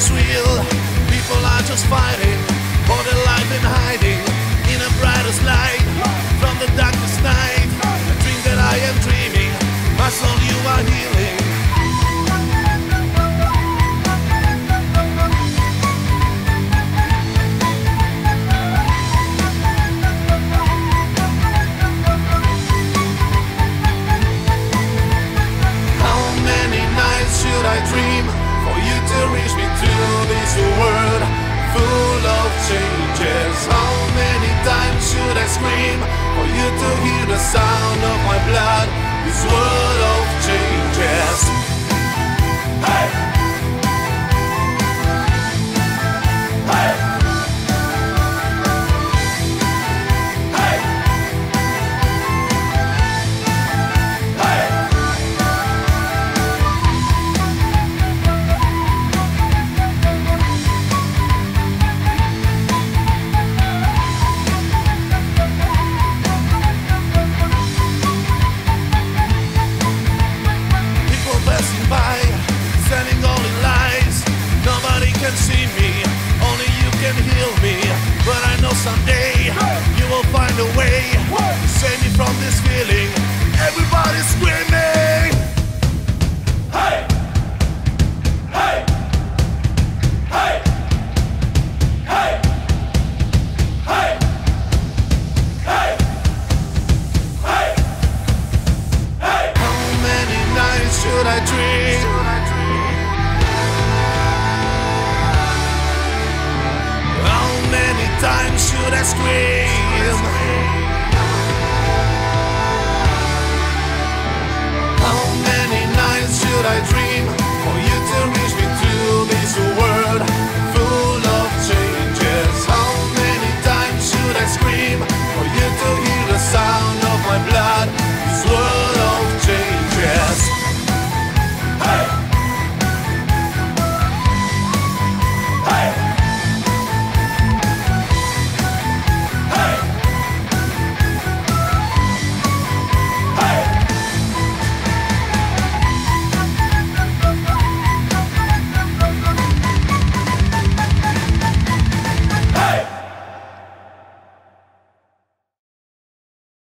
People are just fighting for their life in high. This world this feeling. Everybody's screaming. Hey! Hey! Hey! Hey! Hey! Hey! Hey! Hey! How many nights should I dream? How many times should I scream?